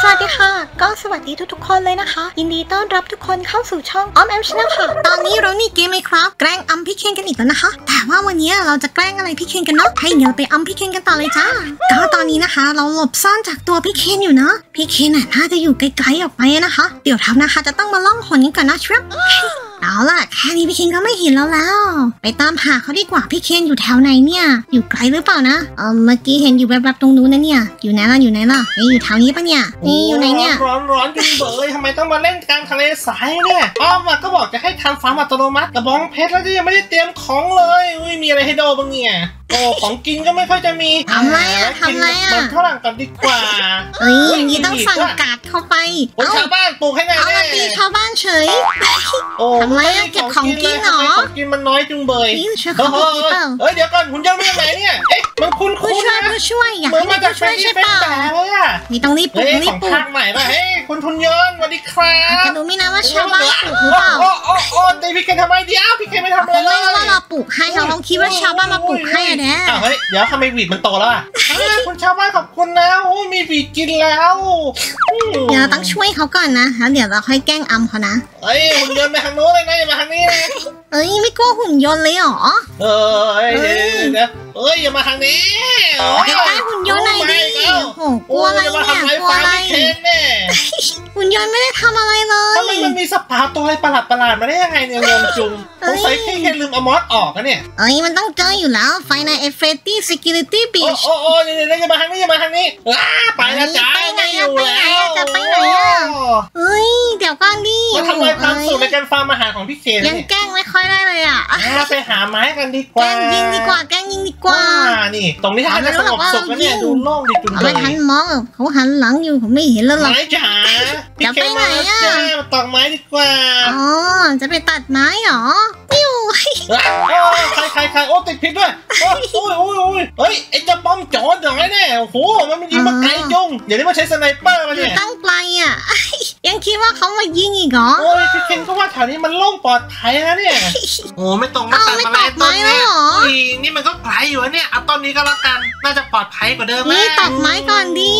สวัสดีค่ะ ก็สวัสดีทุกๆ คนเลยนะคะ ยินดีต้อนรับทุกคนเข้าสู่ช่องออมแอมชาแนลค่ะ ตอนนี้เรานี่เกม Minecraft แกล้งอำพี่เคนกันอีกแล้วนะคะ แต่ว่าวันนี้เราจะแกล้งอะไรพี่เคนกันเนาะให้เดี๋ยวไปอำพี่เคนกันต่อเลยจ้า ก็ตอนนี้นะคะ เราหลบซ่อนจากตัวพี่เคนอยู่เนาะพี่เคนน่ะน่าจะอยู่ไกลๆออกไปนะคะ เดี๋ยวทับนะคะจะต้องมาล่องหนกันก่อนนะครับ เอาล่ะแค่นี้พี่เคนก็ไม่เห็นแล้วแล้ว ไปตามหาเขาดีกว่าพี่เคนอยู่แถวไหนเนี่ย อยู่ไกลหรือเปล่านะเออเมื่อกี้เห็นอยู่แวบๆตรงนู้นนะเนี่ย อยู่ไหนล่ะอยู่ไหนล่ะนี่อยู่แถวนี้ปะเนี่ยนี่อยู่ไหนเนี่ยร้อนร้อนๆจุงเบยทำไมต้องมาเล่นกลางทะเลสายเนี่ยอ้อมก็บอกจะให้ทำฟาร์มอัตโนมัติกระบองเพชรแล้วยังไม่ได้เตรียมของเลยอุ้ยมีอะไรให้โดบ้างเนี่ย โอ้ของกินก็ไม่ค่อยจะมีทำไรอะทำไรอะมันฝรั่งกันดีกว่าเอ้ยอย่างนี้ต้องสั่งการ์ดเข้าไปโอ้ยเอ้าชาวบ้านปลูกให้ไงเอาแน่มาตีชาวบ้านเฉยโอ้ทำไรอะเก็บของกินเหรอทำไมของกินมันน้อยจุงเบยนี่ช่วยเฮ้เขายดูดีเปล่าเฮ้ยเดี๋ยวก่อนหุ่นยนต์มาจากไหนเนี่ยเอ๊ะ มันคุ้นผู้คุ้นช่วยนะผู้ช่วยอยากเหมือนให้มามีจากผู้ช่วยที่ใช่เป็นเปล่าแต่เลยอะนี่ต้องรีบปลุกเฮ้ยรีขบองปลุกภาคใหม่ป่ะเฮ้ยคุณทุนยนต์สวัสดีครับแต่ดูไม่นะว่าชาวบ้านปลุกหรือเปล่าโอ้โอ้โอ้ตีพี่เคนทำไมเดียวพี่เคนไม่ทำอะไรเขาเลไม่ยรู้ว่าเราปลูกให้เขาต้องคิดว่าชาวบ้านมาปลูกให้อะแน่อ้าวเฮ้ยเดี๋ยวทำไมหวีดมันโตแล้วอะอ้าวคุณชาวบ้านขอบคุณนะโอ้มีหวีดกินแล้วอืมเดี๋ยวเราต้องช่วยเขาก่อนนะแล้วเดี๋ยวเราค่อยแกล้งอัมเขานะ เฮ้ยหุ่นยนต์ไปทางโน้นเลยนะอย่ามาทางนี้นะ เอ้ยไม่กลัวหุ่นยนต์เลยเหรอเออเฮ้ยเดี๋ยวเดี๋ยวเอ้ยอย่ามาทางนี้โอ้ยใกล้ๆหุ่นยนต์หน่อยดิโอ้โอ้โหกลัวอะไรอย่ามาเนี่ยทำไรกลัวฟ้าอะไรไม่เคนแน่หุ่นยนต์ไม่ได้ทำอะไรเลทำไมยมันมีสปาตัวอะไรประหลาดประหลาดๆมาได้ยังไงเนี่ยงงจุงเอ้สยงสัยพี่เคนลืมเอามอสออกอะเนี่ยเอ้ยมันต้องเจออยู่แล้วไฟในเอฟเฟตี้ซิกิลิตี้บีโอ้ชโอ้โอ้เดี๋ยวเดี๋ยวอย่ามาทางนี้อย่ามาทางนี้อ้าไปแล้วจ้าไปไหนอะม่ยู่ไปไหนอะจะไปไหนอะเอ้ยเดี๋ยวก่อนดิมาทำลายความสุขในเอ้ยการฟาร์มอาหารของพี่เคนยังเนี่ยแกล้งไม่ค่ อยได้เลยอะอ่าไปหาไม้กันดีกแกล้ว่างยิงดีกว่า แกล้งยิงดีกว่าว่านี่ ตรงนี้ถ้าจะสงบสุขแล้วเนี่ยเอาดูไว้โล่งดีจุงเอาเลไปยหันมองอะเขาหันหลังอยู่ผมไม่เห็นแล้วหรอก ไม้จ๋าพี่จะเคนไปไหนมาอะ จ้ามาตอกไม้ดีกว่าอ๋อ จะไปตัดไม้เหรอปิ้วอะโอ้ใครใครใครโอ้ติดพิษด้วยโอ้ยโอ้ยโอ้ยโอ้ยเฮ้ยไอ้เจ้าบอมโจรอย่างไรเนี่ยโอ้โหมันมันยิงมาไกลจุงเดี๋ยวนี้มันใช้สไนเปอร์มาอยู่เนี่ยตั้งไกลอะ ยังคิดว่าเขามายิงอีกเหรอ โอ้ยพี่เคนก็ว่าแถวนี้มันโล่งปลอดภัยนะเนี่ย โอ้ไม่ตรงมาเอาตัดไม่มาตอกไม้แล้วเหรออุ้ยนี่มันก็ไกลอยู่นะเนี่ยเอาต้นนี้ก็แล้วกัน น่าจะปลอดภัยกว่าเดิมนี่มากตอกไม้ก่อนดิ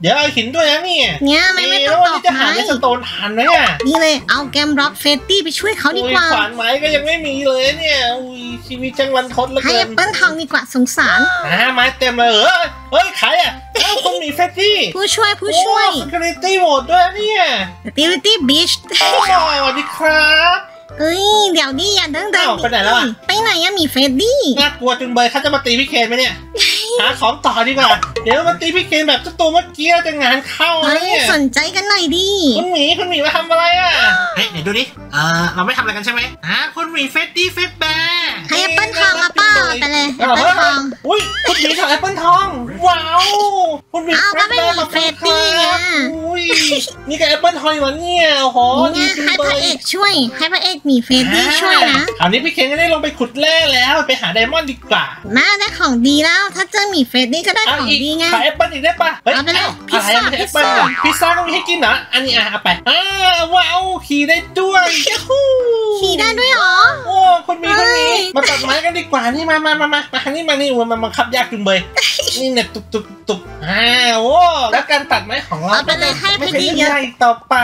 เดี๋ยวเอาหินด้วยนะเนี่ยเนี่ยไม่ไม่ต้องเะตว่าอกนี่จะหาไม้เลสโตนทันไหมอะนี่เลยเอาแกมร็อกเฟตตี้ไปช่วยเขาดีกว่าอุ้ยขวานไม้ก็ยังไม่มีเลยเนี่ย อุ้ยชีวิตจังรันทดเหลือให้เกิแอนปเปิลทองดีกว่าสงสารอ่าไม้เต็มเลยเออเฮ้ยใครอะเอ้าคุณหมีเฟตตี้ผู้ช่วยผู้ช่วยโอ้ security โหมดด้วยเนี่ย Activity Beach โอ้สวัสดีครับเอ้ยเดี๋ยวดิอย่าเดินเดินอ้าวไปไหนแล้วอะไปไหนอะมีเฟดดี้น่ากลัวจุนเบยเขาจะมาตีพี่เคนไหมเนี่ยหาของต่อดีกว่า เดี๋ยวมาตีพี่เคนแบบเจ้าตัวเมื่อกี้เราจะงานเข้าเฮ้แล้วยเนี่ยสนใจกันหน่อยดิคุณหมีคุณหมีมาทำอะไรอะเฮ้ยเดี๋ยวดูดิเออเราไม่ทำอะไรกันใช่ไหมอ่าคุณหมีเฟสตี้เฟสแบร์ให้แอปเปิลทองมาเป้าไปเลยแอเอปอเปิลทองอุ้ยคุณหมีทองแอปเปิลทองว้าวคุณหมีอ้าวเฟก็สไม่แบมีร์ขอบเฟคุณสคตี้ไงรับอุ้ย นี่ก็แอปเปิลทองอยู่แล้วเนี่ยโอ้โหนี่ไงดีจังให้เลพระยเอกช่วย ให้พระเอกมีเฟดดี้ช่วยนะคราวนี้พี่เคนก็ได้ลงไปขุดแร่แล้วไปหาไดมอนด์ดีกว่ามาได้ของดีแล้ว ถ้าเจอหมีเฟดดี้ก็ได้เอาของอีกดีไงขายแอปเปิลอีกได้ปะฮ้ยเอาไปเลยอ้วพิซซ่าอะไรไม่ใช่แอปเปิลพิซซ่าพิซซ่าก็มีให้กินเหรออันนี้อะเอาไปอ้าวว้าวขี่ได้ด้วยยูฮูขี่ได้ด้วยเหรอโอ้คนมีคนมีเฮ้ยมาตัดไม้กันดีกว่านี่มามามามามาทางนี้มานี่มันมันบังคับยากจุงเบยนี่เนี่ยตุบตุบตุบอ่าโอ้แล้วการตัดไม้ของเราเอาไปเลยให้ไม่ไปใช่ดีเรื่องเยอะง่ายอีกต่อไป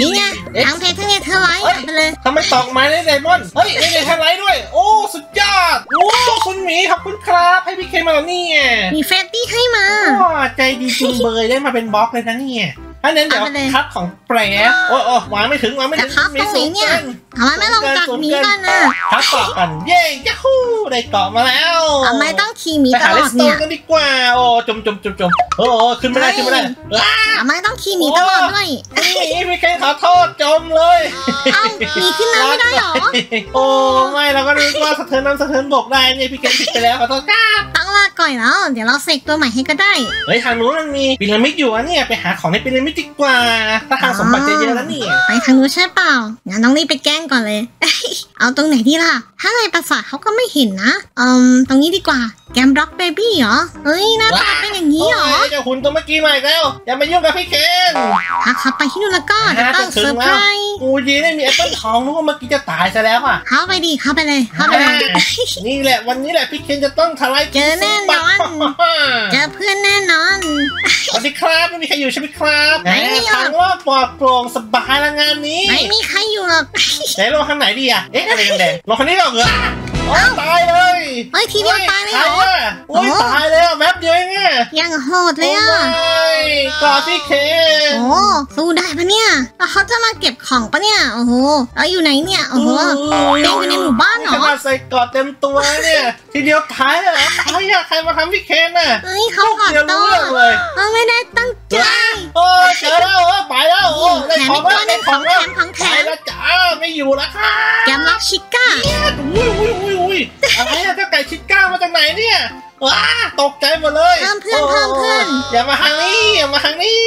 นี่ไงเอ๊ะทั้งเพชรทั้งเนเธอร์ไลท์เฮ้ยเอาไปเลยทำไมตอกไม้ได้ไดมอนด์เฮ้ยได้ไดไฮไลท์ด้วย โอ้ สุดยอด โอ้ คุณหมีขอบคุณครับ ให้พี่เคมาแล้วนี่ไงมีเฟดดี้ให้มาโอ้ใจดีจุงเบยได้มาเป็นบล็อกเลยนะเนี่ย ถ้านั้นเดี๋ยวเอาไปเลยคัดของแปรโอ้โอ้วางไม่ถึงวางไม่ถึงแต่คัดมีตรงไหนสูงเนี่ยเกินทำไมไม่ลงจากหมีก่อนนะคัดต่อกันเย้ยัฮูได้เกาะมาแล้วทำไมต้องขี่หมีไปตหาลเลอสดโตเนี่นยกันดีกว่าโอ้จมจมจมจมโอ้โอ้ขึ้นไม่ได้ขึ้นไม่ได้อ้าทำไมต้องขี่หมีตลอดด้วยหนีพี่เคขอโทษจมเลยเอ้าหมีขึ้นน้ำไม่ได้เหรอโอ้ไม่เราก็นึกว่าสะเทินน้ำสะเทินบกได้เนี่ยพี่เคผิดไปแล้วขอโทษครับ ตั้งลากก่อนแล้ว เดี๋ยวเราเสกตัวใหม่ให้ก็ได้ เฮ้ยทางนู้นมันมีพีระมิดอยู่อะเนี่ยไปหาของในพีระมิดดีกว่า ถ้าทางสมบัติจะเยอะแล้วนี่ไปทางนู้นใช่เปล่างั้นต้องรีบไปแกล้งก่อนเลย เอาตรงไหนดีล่ะ ถ้าในปราสาทเขาก็ไม่เห็นนะอืมตรงนี้ดีกว่า แกมร็อกเบบี้เหรอเฮ้ยหน้าตาเป็นอย่างนี้เหรอโยเจ้าหุ่นตัวเมื่อกี้มาอีกแล้ว อย่ามายุ่งกับพี่เคนถ้าเขาไปที่นู่นแล้วก็จะต้องถึเซองร์ไพแล้รวส์อูยีนี่มีแอปเปิลทองนึกว่าเมื่อกี้จะตายซะแล้วอะเข้าไปดิเข้าไปเลยเข้าไปเลย นี่แหละวันนี้แหละพี่เคนจะต้องทลายเจอแน่นอนเจอเพื่อนแน่นอนสวัสดีครับไม่มีใครอยู่ใช่ไหมครับไม่มีหรอกทางว่าปลอดโปร่งสบายละงานนี้ ไม่มีใครอยู่หรอกไหนลงทางไหนดีอะเอ๊ะอะไรแดงๆลงทางนี้เหรอเหรอโอ้ย ตายเลยเฮ้ยทีเดียวตายเลยเหรอใคะโอ้ยโอ้ตายเลยอะแวบเดียวเองอะยังโหดเลยอะโอ้ยกอดพี่เคนโอ้สู้ได้ปะเนี่ยแล้วเขาจะมาเก็บของปะเนี่ยโอ้โหแล้วอยู่ไหนเนี่ยโอ้โหเด็กอยู่ในหมู่บ้านเหรอขนาดใส่กอดเต็มตัวเนี่ยทีเดียวตายเลยเหรอใครอะใครมาทำพี่เคนน่ะเฮ้ยเขาขอเดียวโทรู้ษเรื่องเลยเราไม่ได้ตั้งใจโอ้ยเจอแล้วเออไปแล้วโอ้ยได้ของแล้วแถมอีกตัวหนึ่ได้งของแล้วของแถมของแถมไปแล้วจ้าไม่อยู่แล้วค่ะแกมล็อกชิก้าอุ้ยอุ้ยอุ้ยอุ้ ยอะไรอะเจ้าไก่ชิดก้ามาจากไหนเนี่ยว้าตกใจหมดเลยเพิ่มเพื่อนเพิ่มเพื่อนโอย่ามาทางนี้อย่ามาทางนี้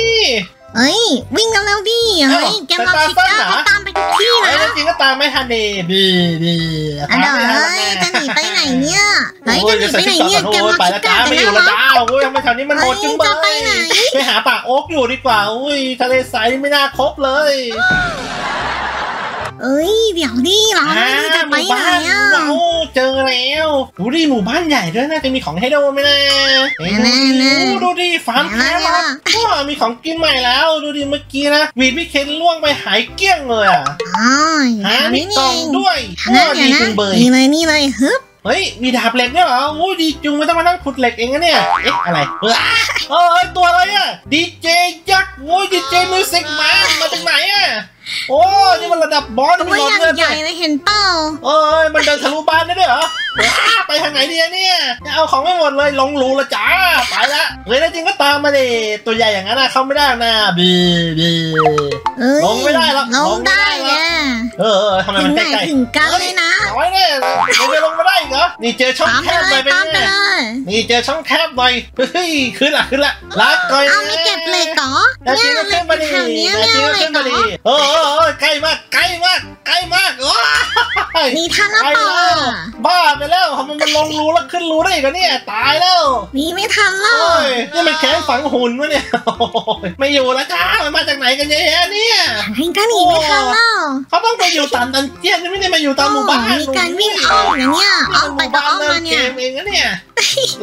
เฮ้ยวิ่งกันเร็วดิเฮ้ยเอ้าแกมล็อกชิก้าแต่ตาสั้นเหรอเขาตามไปทุกที่ไอ้นะจริงก็ตามไม่ทันดีดีดีอันเดอเฮ้ยจะหนีไปไหนเนี่ยเฮ้ยจะหนีไปไหนเนี่ยแกมล็อกไปชิแล้วก้าจ้ากันไม่อแน่ยู่เหรแล้วอจ้าโอ้ยทำไมแถวนี้มันโหดจังเฮ้ยจะไปไหนไปหาป่าโอ๊กอยู่ดีกว่าอุ้ยทะเลทรายนี่ไม่น่าครบเลย เอ้ยเดี๋ยวดิเราไม่ได้จะไปไหนอะว้าวเจอแล้วดูดิหมู่บ้านใหญ่ด้วยน่าจะมีของให้ดูไหมนะเฮ้ยแน่ๆดูดูดิฟาร์มแคแน่ๆรอทว้าวมีของกินใหม่แล้วดูดิเมื่อกี้นะวีดพี่เคนล่วงไปหายเกลี้ยงเลยอะอ๋อหาแถวมีนี้กล่นี่องเองด้วยนั่ว้านวเดี๋ดียวนะจุงเบยนี่เลยนี่เลยฮึบเฮ้ย มีดาบเหล็กเนี่ยเหรอโอ้ยดีจุงไม่ต้องมานั่งขุดเหล็กเองนะเนี่ย เอ๊ะ อะไรว้าเอ้ยตัวอะไรอะดีเจยักษ์โอ้ยดีเจมิวสิกแมนมาจากไหนอะ โอ้ยนี่มันระดับบอสตัวมีหลอดอย่างเลือดใหด้ญ่วยเลยเห็นเปล่าเอ้ยมันเดินทะลุบ้านได้ด้วยเหรอว้าไปทางไหนดีอะเนี่ยจะเอาของไม่หมดเลยลงรูละจ้าไปละเฮ้ยแล้วจริงก็ตามมาดิตัวใหญ่อย่างนั้นนะเข้าไม่ได้นะบีบีเอ้ยลงไม่ได้หรอกลลงงไม่ได้ได้หรอกแน่เออเออทำไมถึมันงใกไหนล้ๆถึงกันเลยนะน้ อยแน่ยังจะลงมาได้อีกเหรอ นี่เจอช่องตามแคไปบเลหน่อยยเป็นตามไปไงเลยนี่เจอช่องแคบหน่อย เฮ้ยขึ้นละขึ้นละลาก่อยเอาไม่เก็บเหล็กเหรอนาเนี่ทียก็เหล็ขึ้กนมาดิแถวเนี้ยนาไม่ทีเอาก็เหล็ขึ้กนเหรมาดิอเออเออเออใกล้มากใกล้มากใกล้มากว้าหนี่ทันหรือไปเปล่าแล้วบ้าไปแล้วทำไมมันลงรูแล้วขึ้นรูได้อีกอะเนี่ยตายแล้วหนี่ไม่ทันหรอโอ้กยนี่มันแข้งฝังหุ่นวะเนี่ยโอ้ยไม่อยู่แล้วจ้ามันมาจากไหนกันเยอะแยะเนี่ยให้ก็หนีไม่ทันแล้ว เขาต้องไปอยู่ตามดันเจียนไม่ได้มาอยู่ตามหมู่บ้านมีการวิ่งอ้อมอย่างเนี้ยอ้อมไปก็อ้อมมาเนี่ยเกมเองนะเนี่ย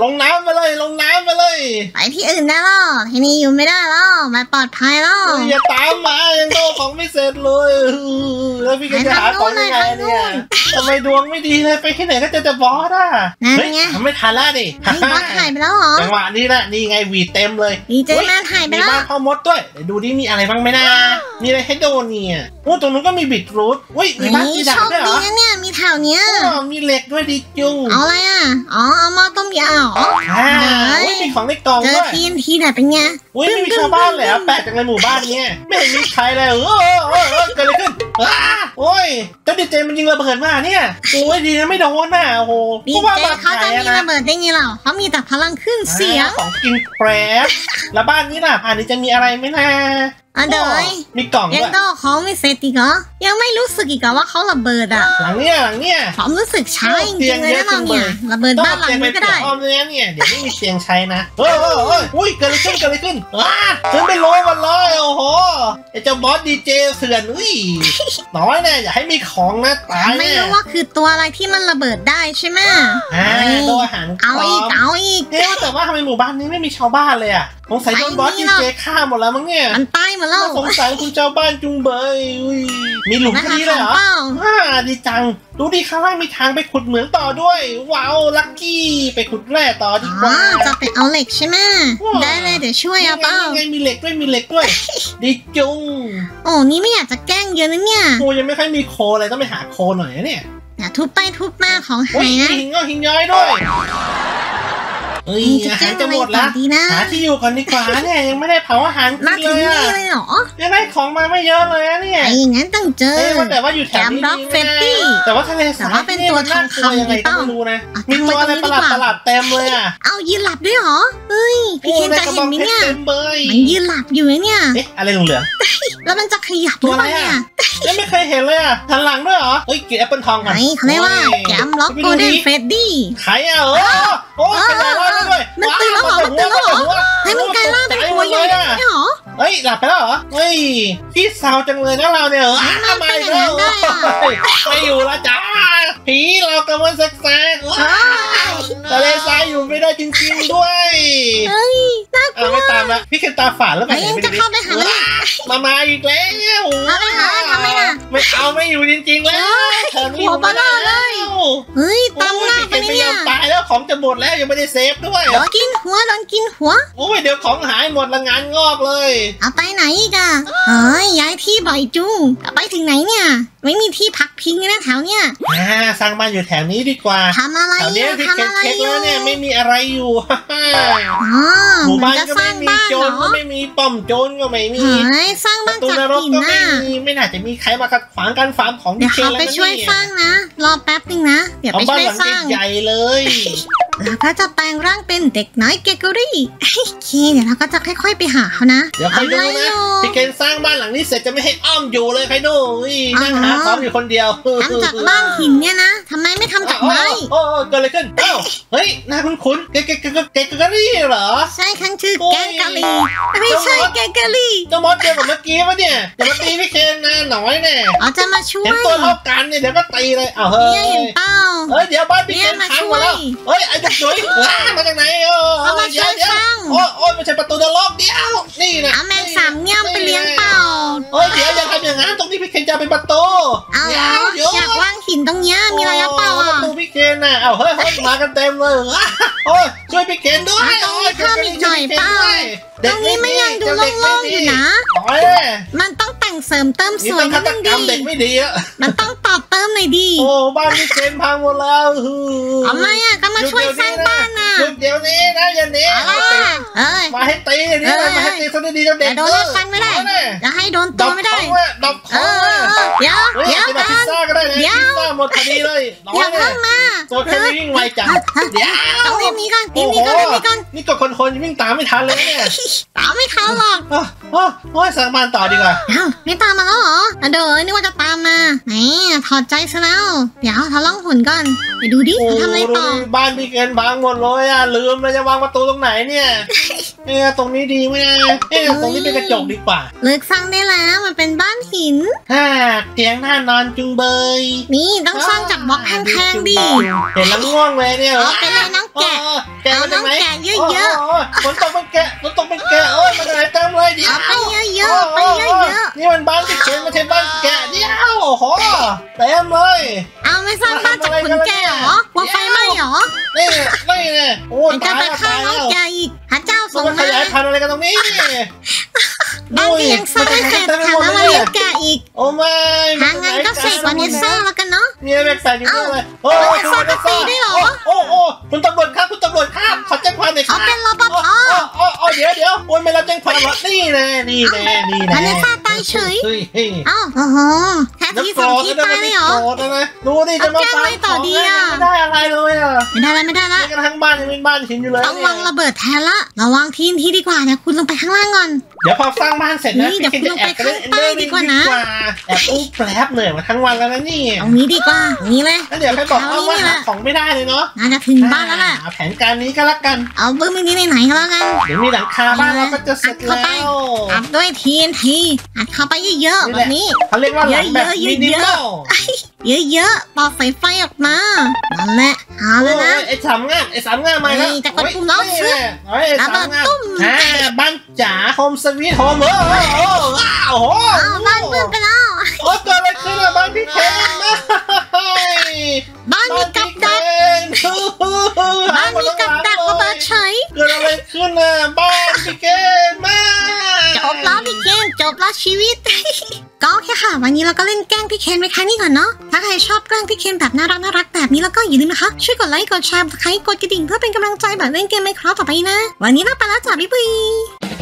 ลงน้ำไปเลยลงน้ำไปเลยไปที่อื่นได้แล้วที่นี่อยู่ไม่ได้แล้วไม่ปลอดภัยแล้วเฮ้ยอย่าตามมายังโตของไม่เสร็จเลยแล้วพี่ก็จะหาของยังไงเนี่ยทำไมดวงไม่ดีเลยไปที่ไหนก็เจะจะบอสอะนั่นเฮ้ยไงทำไม่ทันแล้วดิไอ้บอสหายไปแล้วเหรอจังหวะนี้แหละนี่ไงหวีเต็มเลยดีเจแมนหายไปมีแล้วบ้านพ่อมดด้วยเดี๋ยวดูดิมีอะไรบ้างไหมนะมีอะไรให้โดนเนี่ยโอ้ตรงนู้นก็มีบิดรูทอุ้ยมีบ้านนี่กีโชดาบคด้วยเหรดีอนะเนี่ยมีแถวเนี้ยอ๋อมีเหล็กด้วยดิจุงเอาอะไรอะอ๋อเอาหม้อต้มยำเหรออ่าเฮ้ยอุ้ยมีของในกล่องเจอด้วยทีนทีไหนเป็นไงอุ้ยไม่มีชาวบ้านเลยอะแปลกจังเลยหมู่บ้านเนี้ยไม่เห็นมีใครเลยเออเออเออเออเกิดอะไรขึ้นอ้าโอ้ยเจ้าดีเจมันยิงระเบิดมาเนี่ยโอ้ยดีนะไม่โดนน่ะโอ้โหดีพราะว่าเจบาดเขาแผลจะมีนะระเบิดได้ไงเราเขามีแต่พลังขึ้นเสียงอ่าของกินแกรบแล้วบ้านนี้ล่ะผ่านนี้จะมีอะไรไหมนะ อะเดี๋ยวโอ้มีกล่องยังด้วยก็เขาไม่เสร็จอีกเหรอยังไม่รู้สึกอีกเหรอว่าเขาระเบิดอะหลังเนี้ยหลังเนี้ยผมรู้สึกช้าจริงๆเลยนะเราเนี่ยระเบิดต้องบ้านเอาหลังเตียงไปนี้ก็เปลี่ยได้นอ้อมเลยนะเนี่ยเดี๋ยวไม่มีเตียงใช้นะเฮ้ยเฮ้ยเฮ้ยอุ้ยเกิดอะไรขึ้นเกิดอะไรขึ้นว้าฉันไปโรยหมดเลยโอ้โหไอ้เจ้าบอสดีเจเถื่อนอุ้ยน้อยแน่อย่าให้มีของนะตายไม่แน่รู้ว่าคือตัวอะไรที่มันระเบิดได้ใช่ไหมอ่าเฮ้ยตัวอาหารเอาอีกปลมเอาอีกเอ๊ะว่าแต่ว่าทำไมหมู่บ้านนี้ไม่มีชาวบ้านเลยอะ สงสัยโดนบอสไม่ดีมีหรอกเจฆ่าหมดแล้วมั้งเนี่ยมันตายหมดแล้วน่าสงสารคุณชาวบ้านจุงเบยอุ้ยมีหลุมนะแค่คะนี้ขเลยองเหรอเปล่าอ่าดีจัง ดูดิข้างล่างมีทางไปขุดเหมืองต่อด้วย ว้าวลัคกี้ไปขุดแร่ต่อดีอ๋กว่าอจะไปเอาเหล็กใช่ไหมว้าวได้เลยเดี๋ยวช่วยเอาเปล่านี่ไงมีเหล็กด้วยมีเหล็กด้วยดีจุงโอ้นี่ไม่อยากจะแกล้งเยอะนะเนี่ยโอ้ยังไม่ค่อยมีโคเลยต้องไปหาโคหน่อยนะเนี่ยอย่าทุบไปทุบมาของโอ้หายยมีนะหิงก็หิงย้อยด้วย เอ้ยจะอาแจ้หารงอะจะไรหมดต่แล้อวดีนะหาที่อยู่ก่อนดีกว่าเนี่ยยังไม่ได้เผาอาหารมากินถึงเลยนี่อะเลยเหรอยังได้ของมาไม่เยอะเลยนะเนี่ยไอ้อย่างนั้นต้องเจอเอ้ยว่าแต่ว่าอยู่แถวนี้แกมร็อกดีเฟตตี้แต่ว่าทะเลสาแต่ยว่าเป็นตัวทองคำยังไงดีเปก็ล่าไม่รู้นะอะมีตัวอะไรทำไมประหลาดตรงนี้ดีกว่าประหลาดเต็มเลยอะเอายืนหลับด้วยเหรอเฮ้ยพี่เคนจะเห็นไหมเนี่ยโอ้ในกระบองพชรเต็มเบยมันยืนหลับอยู่ไอ้เนี่ยเอ๊ะอะไรเหลืองแล้วมันจะขยับหตัรืวออะเปไรล่าอะเนี่ยยังไม่ เคยเห็นเลยอะหันหลังด้วยเหรอเฮ้ยกินแอปเปิลทองก่อนไอ้เขาเรียกว่าแกมล็อกไปโกดูลเด้นดิเฟรดดี้ใครอะเออโอ้ยกระจายร้อยด้วยมันตื่นแล้วเหรอมันตื่นแล้วเหรอให้มันกลายร่างเป็นหัวใหญ่ได้เหรอ เฮ้ย หลับไปแล้วเหรอ เฮ้ยพี่สาวจังเลยนะเราเนี่ยเออไม่ทำไมเป็นอย่างเล่านั้นได้อะไม่อยู่แล้วจ้าผีเรากำลังแสกๆว้าวทะเลทรายอยู่ไม่ได้จริงๆด้วยเฮ้ยน่ากอะลัวไม่ตามละพี่เคนตาฝาดแล้วไปไอ้ไหนยังไม่จะรู้เข้าไปหามันมามาอีกแล้วเอาไปหาทำไมล่ะ ไม่เอาไม่อยู่จริงๆแล้วเธอนี่หัวปลาหน้าเลยเฮ้ยตามหน้าไปโอ้ยพี่เคนไม่เนี่ยยอมตายแล้วของจะหมดแล้วยังไม่ได้เซฟด้วยโดนกินหัวโดนกินหัวโอ้ยเดี๋ยวของหายหมดละงานงอกเลย เอาไปไหนอีกอะเฮ้ยย้ายที่บ่อยจุงเอาไปถึงไหนเนี่ย ไม่มีที่พักพิงเลยนะแถวเนี่ยอ่าสร้างบ้านอยู่แถวนี้ดีกว่าทำอะไรแถวอเนี้ยยู่พี่ทำเคนอะไรเช็คอแล้ยู่วเนี่ยไม่มีอะไรอยู่อ๋อหมู่มันบ้านจะก็สไม่ร้างมีบ้าน โจเหรรก็อไม่มีป้อมโจรก็ไม่มีเฮ้ยสร้างปบ้าระนตูจากนรกหินก็ไม่น่ะมีไม่น่าจะมีใครมาขัดขวางการฟาร์มของเดี๋ยวพี่เขาคนไปแล้วนะช่วยเนี่ยสร้างนะ รอแป๊บนึงนะ เดี๋ยวเอาไปบ้านช่วยหลังสร้างใหญ่ๆเลย แล้วก็จะแปลงร่างเป็นเด็กน้อยเกเกอรี่โอเคเดี๋ยวเราก็จะค่อยๆไปหาเขานะเดี๋ยวคอยดูทำอะไรนะอยู่พี่เคนสร้างบ้านหลังนี้เสร็จจะไม่ให้อ้อมอยู่เลยใครดูอุ้ยนั่งหาอ๋อของอยู่คนเดียวทำจากบ้านหินเนี่ยนะทำไมไม่ทำจากไม้โอ้โอ้โอ้เกิดอะไรขึ้นเอ้าเฮ้ยหน้าคุ้นๆเกเกเกเกเกเกอรี่เหรอ ใช่คันชื่อโอ้ยแกงกะหรี่ไม่ใช่แกงกะหรี่เจ้ามดเจอกับเมื่อกี้ปะเนี่ยอย่ามาตีพี่เคนนะหน่อยแน่เขาจะมาช่วยเห็นตัวเท่ากันเนี่ยเดี๋ยวก็ตีเลยอ้าวเฮ้เนี่ยเห็นยเปล่าเฮ้ยเดี๋ยวบ้านพี่เคนเนี่ยมาพังหมดแล้วช่วยเฮ้ยไอ้ดุยว้ามาจากไหนเออเอามาช่วยเดี๋ยวสร้างโอ้ยโอ้ยไม่ใช่ประตูนรกเดียว นี่นะเอาแมงสามเงี้ยมไปเลี้ยงเป่าเฮ้ยเดี๋ยวอย่าทำอย่างนั้นตรงนี้พี่เคนจะเป็นประตูเอาเหรอเดี๋ยวอยากวางหินตรงเนี้ยมีอะไรเปล่าปอะระตูพี่เค นน่ะเอาเฮ้ยเฮ้ยมากันเต็มเลยโอ้ยช่วยพี่เคนด้วยอะตรงนี้โอ้ยเพิ่มอีกหน่อยเปล่าช่วยพี่คนด้วยตรงนี้มันยังดูโล่งๆอยู่นะโอ้ยมันต้องแต่งเสริมเติมนี่สวยต้องนิฆาดตนึงกรรมดิเด็กไม่ดีอะมันต้องตอบเติมหน่อยดิโอ้บ้านพี่เคนพังหมดแล้วฮือทำไมอะก็มาช่วยสร้างบ้านน่ะหยุดเดี๋ยวนี้นะอย่าหนีอะไรอะเอ้ยมาให้ตีเดี๋ยวนี้เลยมาให้ตีซะดีๆเจ้าเด็แต่กโดนไล่ฟันไม่ได้จะให้โดนตัวไม่ได้ดับเอเขาออะดับเออเดี๋ยวเฮ้ยเดี๋ยวจะมากัพิซน หมดพอดีเลยน้ออย่ายเนี่เพิ่ยงมาตัวแค่นี้วิ่งไวจังเดี๋ยวต้องรีบหนีก่อนรีโอ้บหโหนีก่อนรีบหนีก่อนนี่ก็คนคนๆวิ่งตามไม่ทันเลยเนี่ยตามไม่ทันหรอกโอ้โอ้โอ้ยสร้างบ้านต่อดีกว่าเอ้าไม่ตามมาแล้วเหรออะเดี๋ยวนึกว่าจะตามมาแหมถอดใจซะแล้ว เดี๋ยวทะล่องหุ่นก่อนไปดูดิโอ้เขาทำอะไรดูต่อดิบ้านพี่เกณฑ์พังหมดเลยอะลืมเลยจะวางประตูตรงไหนเนี่ยเอ๊ะตรงนี้ดีไหมนะเอ๊ะตรงนี้เป็นกระจกดีกว่าเลิกสร้างได้แล้วมันเป็นบ้าน หินฮ่าเตียงน่านอนจุงเบย นี่ต้องสร้างจากบล็อกแพงๆดิเห็นแล้วง่วงเลยเนี่ยเอาไปเลยน้องแกะเออแกะมาจากไหนเอาน้องแกะเยอะๆโโหฝนตกเป็นแกะฝนตกเป็นแกะโอ้ยมาจากไหนเต็มเลยเดี๋ยวเอาไปเยอะๆไปเยอะนี่มันบ้านพี่เกณฑ์ไม่ใช่บ้านแกะเดี๋ยวโอ้โหเต็มเลยๆเอาไม่สร้างบ้านจากขนแกะเหรอกลัวไฟไหม้เหรอนี่นี่เนี่ยโอ้มันจะตายไปแล้วฆ่าตายน้องแล้วแกอีกพระเจ้ามัส่นงมาขมายายพันธุ์อะไรกันตรงนี้ บ้านที่ยังสร้างไม่เสร็จแถมเอามาเลี้ยงแกอีก โอ้ไม่ทางงั้นก็เสกวันนี้สร้างแล้วกันเนาะ มีอะไรแปลกๆอยู่ด้วยเลยโอ้เอาแล้วจะสร้างกาแฟด้วยเหรอโอ้โอ้คุณตำรวจครับคุณตำรวจครับขอแจ้งความหน่อยครัเอาบเป็นรปภโอ้โอ้โอ้เดี๋ยวเดี๋ยวโอ้ยไม่รับแจ้งความหรอกนี่แน่นี่แน่นี่แน่อันนี้ฆ่าตายเฉยฮ้เฮ้ยเอ้าโอ้โหแค่แล้วทีโกสรองธทีนะตายเลยเหรอโกรธนะดูดิจะมาเอาแก้ไว้ต่อดีอะไม่ได้อะไรเลยอะไม่ได้ละไม่ได้ละนี่กระทั่งบ้านยังเป็นบ้านหินอยู่เลยต้องเนี่วางยระเบิดแทนละระวังทีนทีดีกว่านะคุณลงไปข้างล่างก่อนเดี๋ยวพอสร้างบ้านเสร็จนะนี่เดี๋ยวพี่คุณลงไปจะแอบไปเล่นข้างใต้ดีกว่านะแอบอู้แปรบเหนื่อยมาทั้งวันแล้วนะนี่ตรงนี้ดีกว่าตรงนี้เลยแล้วเดี๋ยวใครบอกเอาว่าเอานี่แหหาละของไม่ได้เลยเนาะน่าจะถึงบ้านแล้วแหละอ่แผนการนี้ก็แล้วกัน เอาปื้มมินิไหนๆก็แล้วกันเดี๋ยวมีหลังคาบ้านเราก็จะเสร็จอัดเข้าไปแล้วอัดด้วยทีนทีอัดเข้าไปเยอะๆแบบนี้เขาเรียกว่าหลังแบบเยมิอะๆนิเยมออะลเยอะๆปอกไฟไฟออกมานั่นแหละเอาโอ้แล้วนะยไอ้สามงามไอ้สามงามมาแล้วนี่จะกดปุ่มล็อกโยนี่แหละโอ้ยไอ้สามงามระเบิดตุ้มอ่าบ้านจ๋าโฮมสวีทโฮมเออเออเออว้าวโอ้โหอ้าวบ้านเปื้อนไปแล้วโอ้เกิดอะไรขึ้นอะบ้านพี่เคนนะบ้านมีกับดักบ้านมีกับดักระเบิดเฉยเกิดอะไรขึ้นน่ะบ้านพี่เคนมากจบแล้วพี่เคนจบแล้วชีวิตก็โอเคค่ะ วันนี้เราก็เล่นแกล้งพี่เคนไปแค่นี้ก่อนเนาะ ถ้าใครชอบแกล้งพี่เคนแบบน่ารักน่ารักแบบนี้แล้วก็อย่าลืมนะคะ ช่วยกดไลค์ กดแชร์ใครกดกระดิ่งเพื่อเป็นกำลังใจแบบเล่นเกมไหมครับต่อไปนะ วันนี้เราไปแล้วจ้ะบ๊ายบาย